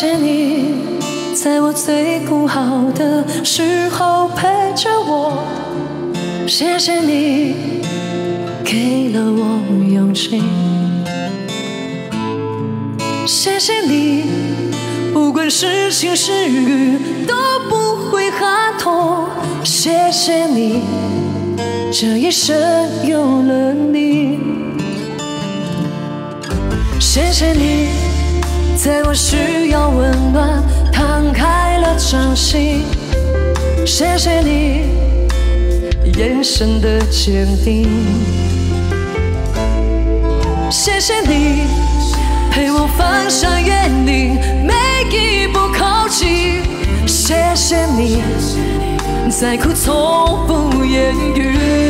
谢谢你，在我最孤傲的时候陪着我。谢谢你，给了我勇气。谢谢你，不管是晴是雨都不会喊痛。谢谢你，这一生有了你。谢谢你。在我需要温暖，摊开了掌心。谢谢你眼神的坚定，谢谢你陪我翻山越岭每一步靠近。谢谢你，再苦从不言语。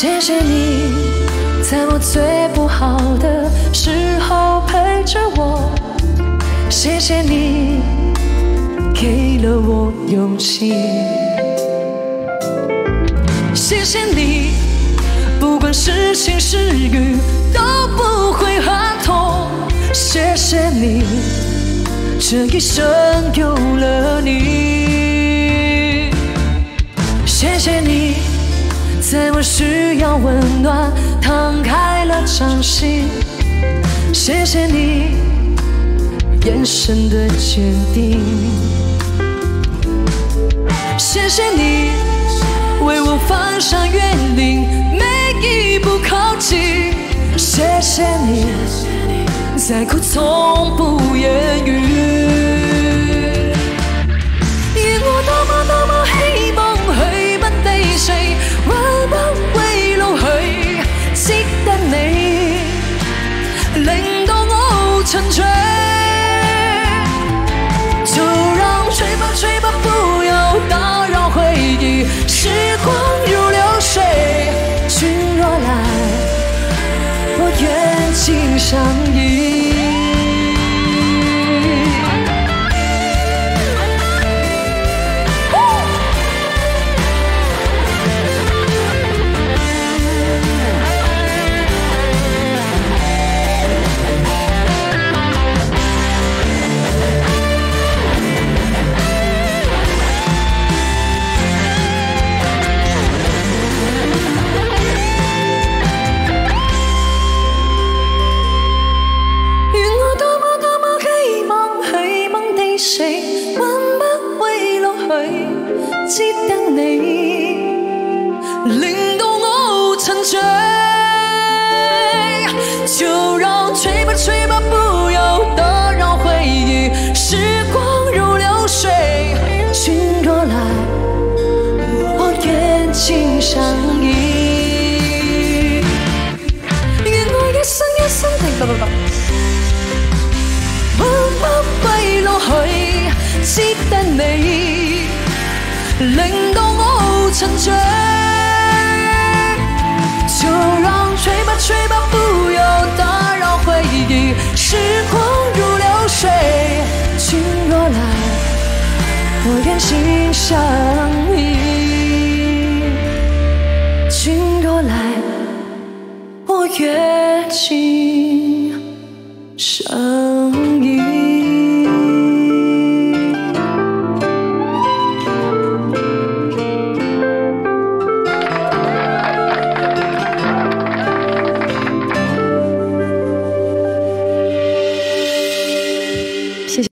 谢谢你，在我最不好的时候陪着我。谢谢你，给了我勇气。谢谢你，不管是晴是雨都不会很痛。谢谢你，这一生有了你。谢谢你。在我需要温暖，摊开了掌心，谢谢你眼神的坚定，谢谢你为我翻山越岭每一步靠近，谢谢你，再苦从不言语。我愿今生你。谁永不会老去，只等你，令到我沉醉。就让吹吧吹吧，不要打扰回忆。时光如流水，君若来，我愿一生一。记得你，令到我沉醉。就让吹吧吹吧，不要打扰回忆。时光如流水，君若来，我愿心相依。君若来，我愿去。